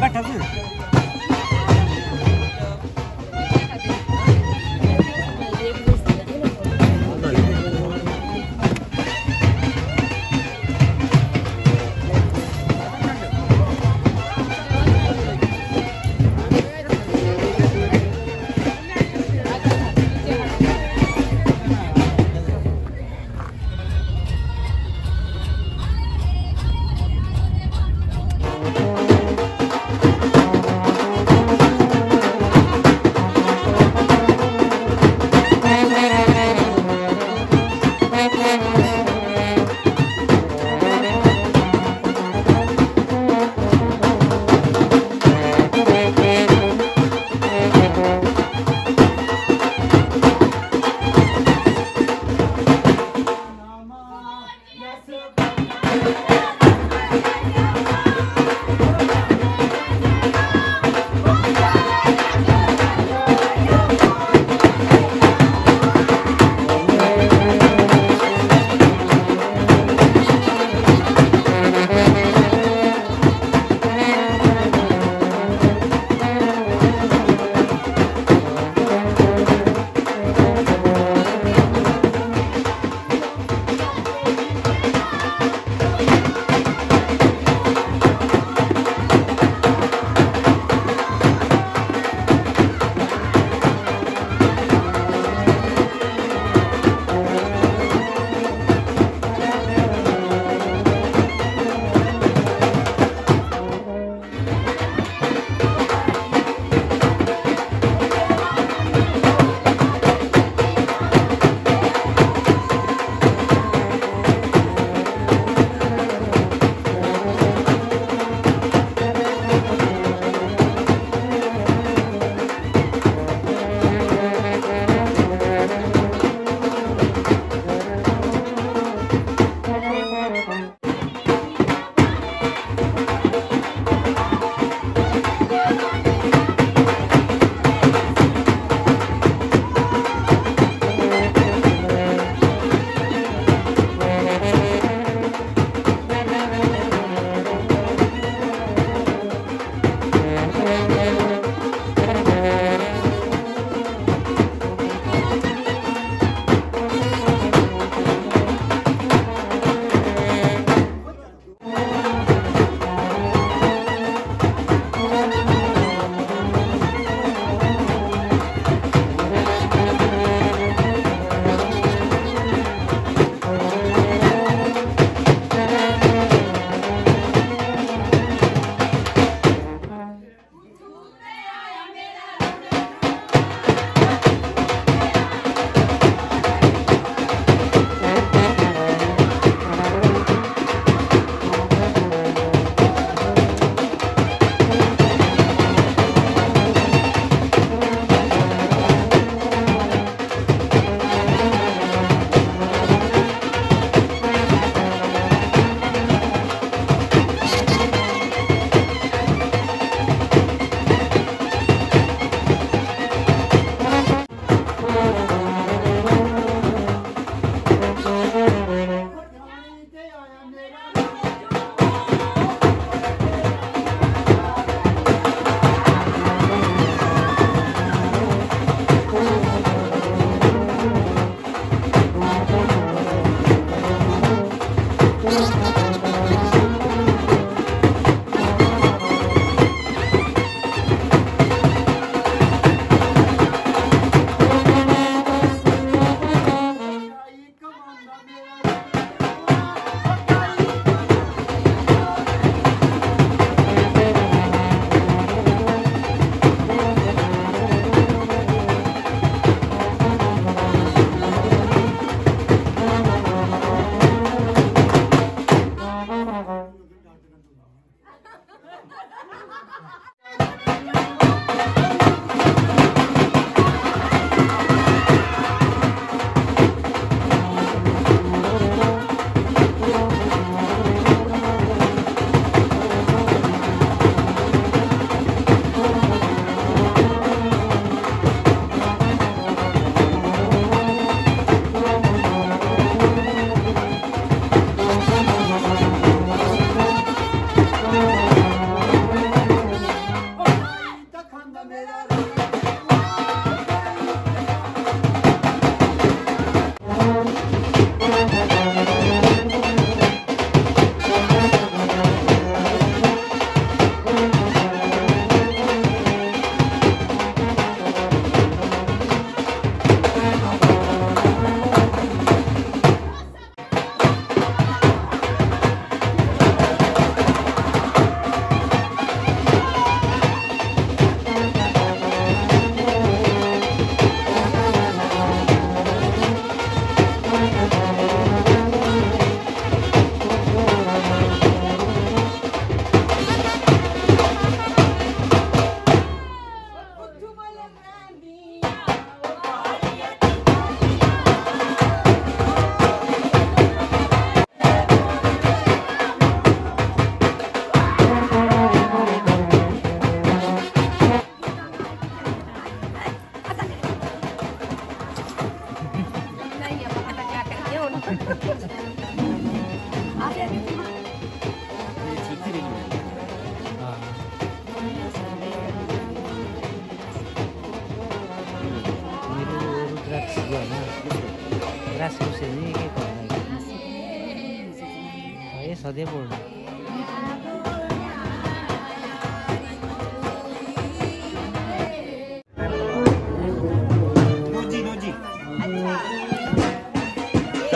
ਨਾਲ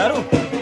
दारू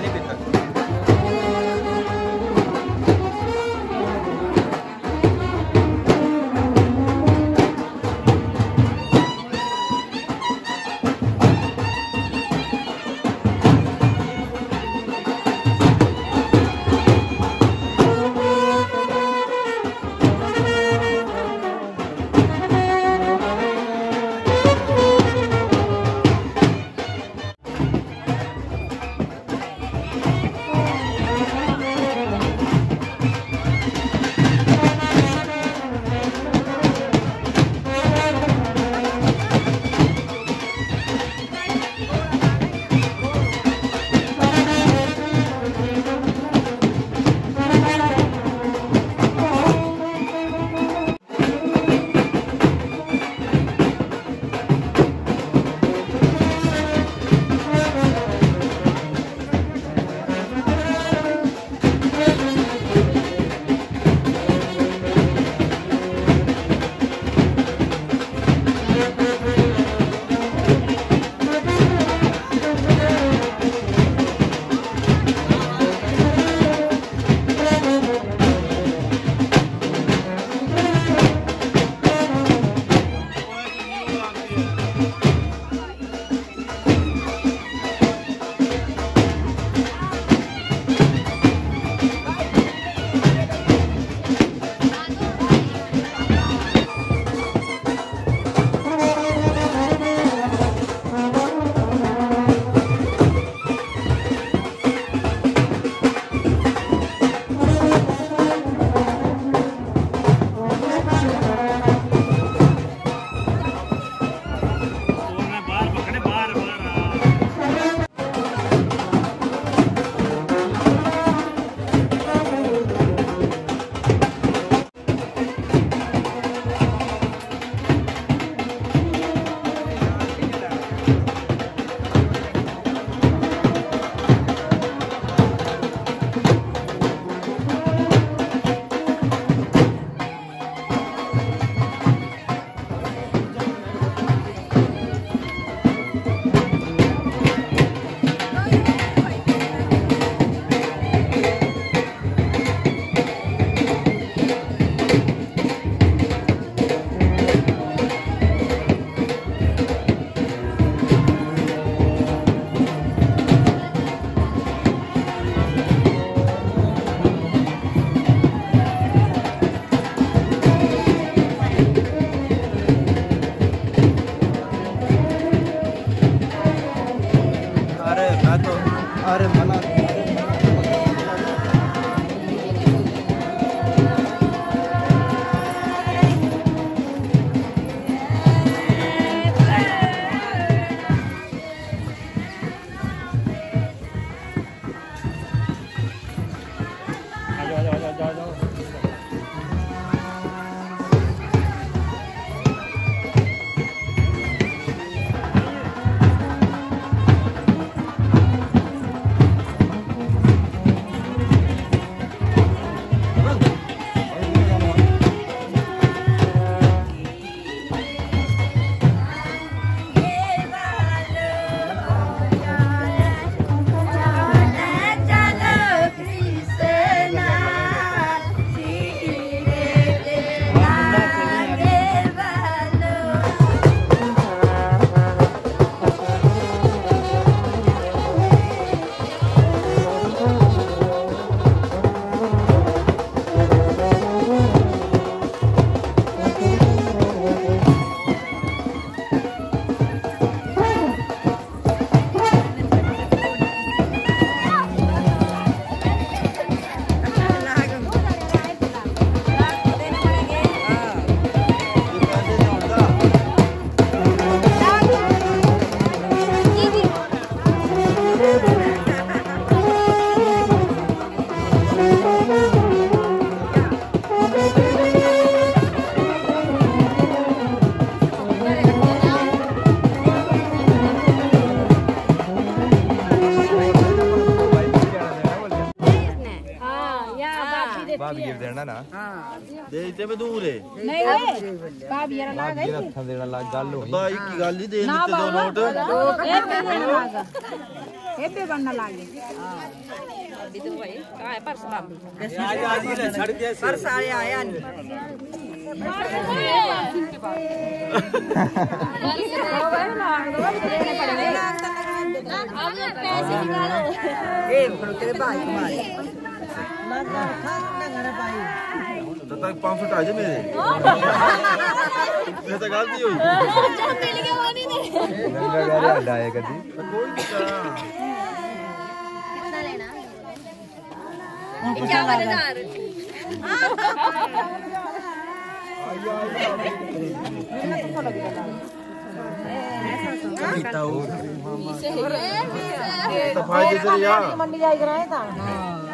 benefit भाभी देना ना। हाँ। देखते पे दूर है। नहीं नहीं भाभी यार लाग गई हत्था देना लाग गल हाँ, होई। भाई की गल ही दे देते दो नोट। ए पे देना लाग। ए पे बनना लाग। अभी तो भाई कहाँ है। पर्स भाभी आज आज छड़ दिया पर्स आया आया नहीं पैसे निकालो ए भाई Tak pamfit aja mi. Kita ganti yuk. Kita lena. Ikan nih? Ah. Ayo. Ini aku kita.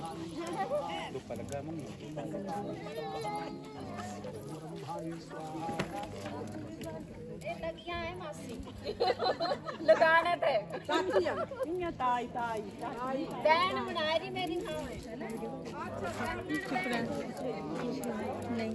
Lupa na gamang mo. लगाने थे ताई ताई ताई बहन बना रही मेरी नाम है नहीं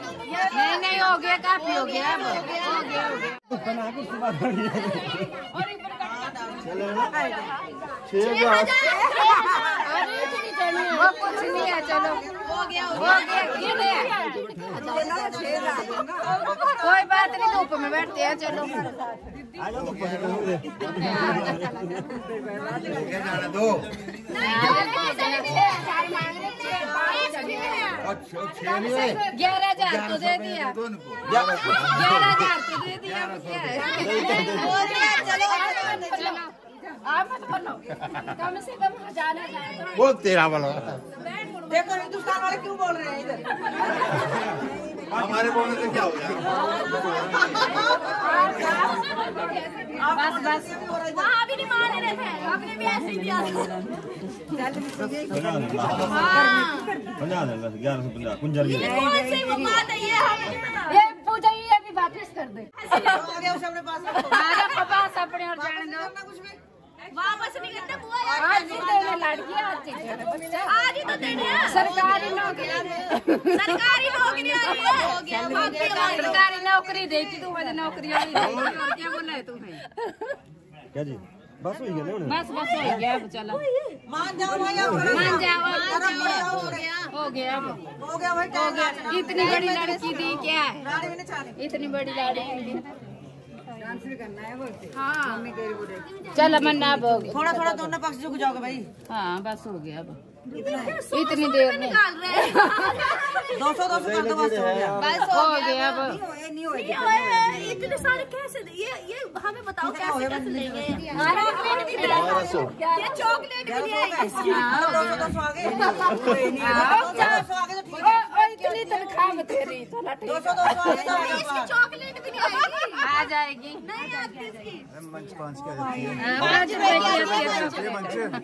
नहीं नहीं हो गया काफ़ी हो गया अब हो गया हो गया वो कुछ नहीं है चलो हो गया। हो गया कोई बात नहीं धूप में बैठते हैं चलो। ग्यारह हज़ार तो दे दिया। ग्यारह हज़ार तो दे दिया अब क्या है? हो गया, चलो चलो। आप मत बोलो। कम से कम हज़ार हज़ार वो तेरा वाला। देखो हिंदुस्तान वाले क्यों बोल रहे हैं इधर? हमारे बोलने से क्या हो गया? बस बस वहाँ भी नहीं मान रहे थे आपने भी ऐसे ही दिया पंजा दे बस ग्यारह सौ पंजा कुंजर दे। कौन सी वो बात है ये हमें ये पूजा ये भी वापस कर दे आगे पास अपने और जाने दो वापस नहीं करते बुआ आज ही देने लड़की आज ही आज ही तो देने हैं सरकारी नौकरी सरकारी नौकरी आ रही है हो गया सरकारी नौकरी देती तू मुझे नौकरी वाली देगी और क्या बोला है तूने क्या जी बस हो गया ना बस बस हो गया अब चलो। मान जाओ मान जाओ हो गया। हो गया अब। हो गया भाई हो गया। इतनी बड़ी लड़की दी क्या है? इतनी बड़ी लड़की करना हाँ चलो मन्ना अब हो गया। थोड़ा थोड़ा दोनों पक्ष झुक जाओगे भाई। हाँ बस हो गया अब। इतनी देर में। निकाल रहे हैं दो सौ दो सौ कर दो बस हो गया। बस हो गया अब। इतने सारे कैसे ये ये हमें बताओ कैसे कैसे लेंगे चॉकलेट भी ये चॉकलेट भी ले दो सौ दो सौ आगे दो सौ आगे तो ठीक इतनी तनख्वाह में तेरी दो सौ दो सौ तो चॉकलेट भी नहीं आएगी। आ जाएगी। नहीं आती हाँ, पाँच रुपए की आती है।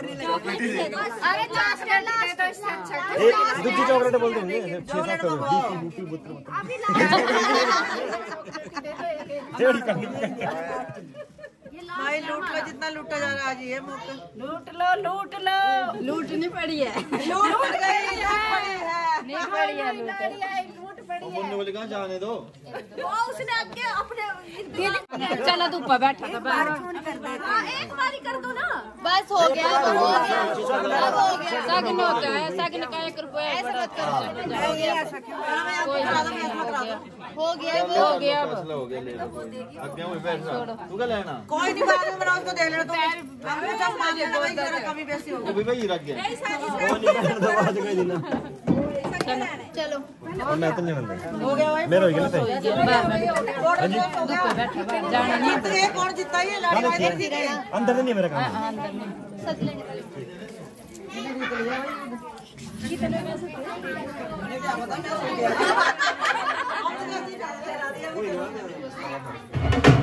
अरे चॉकलेट दे दो इससे अच्छा एक दूसरी चॉकलेट बोल देंगे छह सात करोड़। भाई लूट लो जितना लूटा जा रहा है आज ये मौका। लूट लो लूट लो। लूटनी पड़ी है। लूट गई है। नहीं पड़ी है लूट। पड़ी बोलने बोले जाने दो? वो उसने आगे अपने चलो तू ऊपर बैठा। था बाहर हाँ, एक बारी कर दो ना। बस हो गया। हो। गया हो गया। सगन होता है सगन का एक रुपया ऐसा मत करो हो गया। हो गया। अब हो गया ले लो। आगे में बैठ रहा तू क्या लेना? कोई अपनी बाद में बनाओ उसको देख लेना तो तुम हमने सब मान लेना भाई जरा कमी पैसे हो अभी भाई रख गया। वो निकाल दो चलो। मैं तो नहीं बंद। हो गया भाई मेरा हो गया ना हाँ जाना नहीं। ये कौन जीता ये लड़ाई अंदर नहीं मेरा काम। अंदर नहीं। सच लेने कितने पैसे तो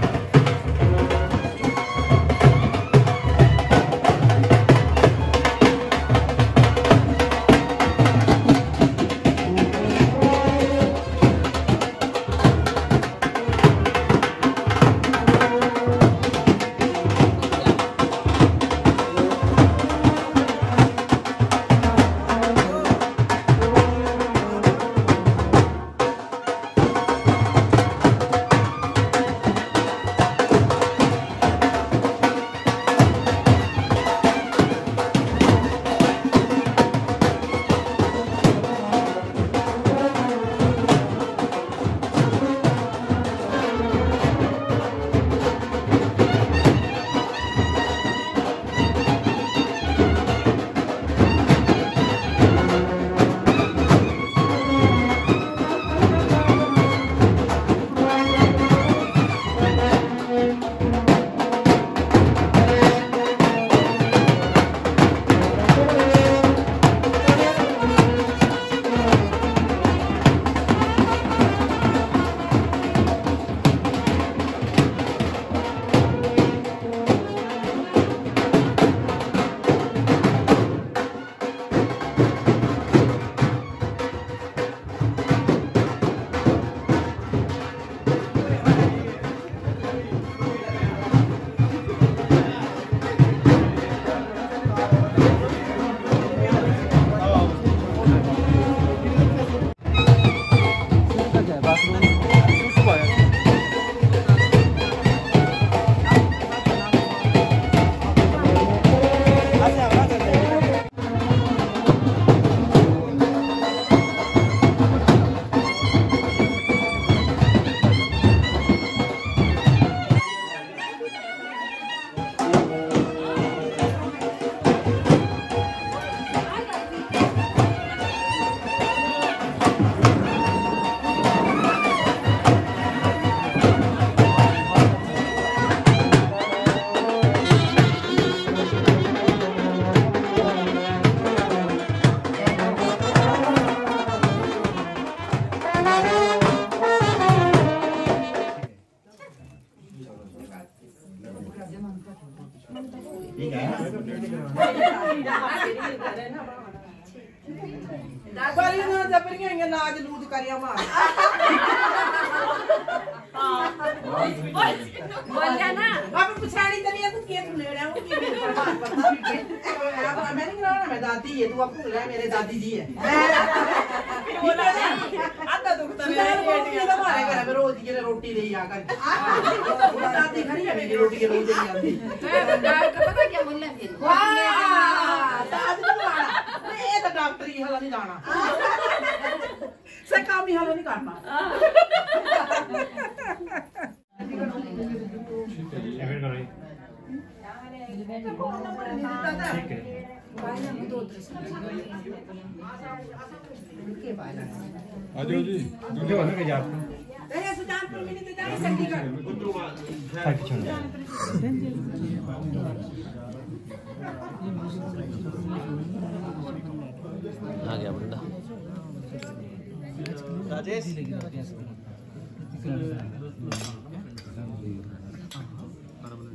ठीक है आ जाओ जी दूसरे वाले के जाते हैं अरे सुल्तानपुर में नहीं जाए चंडीगढ़ बुद्धू तक छोड़ आ गया बंदा राजेश।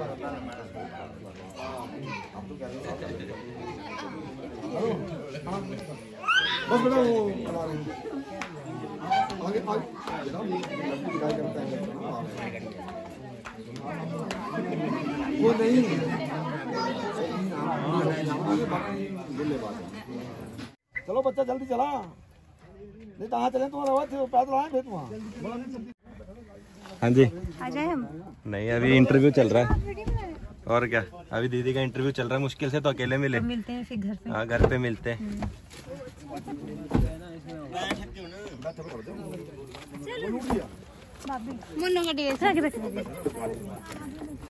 ये गाय करता है वो नहीं चलो बच्चा, जल्दी चला। नहीं तो हाँ चले, तुम्हारा पैदल आए फिर वहाँ। हाँ जी। आ जाए हम? नहीं अभी इंटरव्यू चल रहा है। और क्या? अभी दीदी का इंटरव्यू चल रहा है मुश्किल से तो अकेले मिले। तो मिलते हैं फिर घर पे। हाँ घर पे मिलते हैं। मुन्नू का ड्रेस रख रख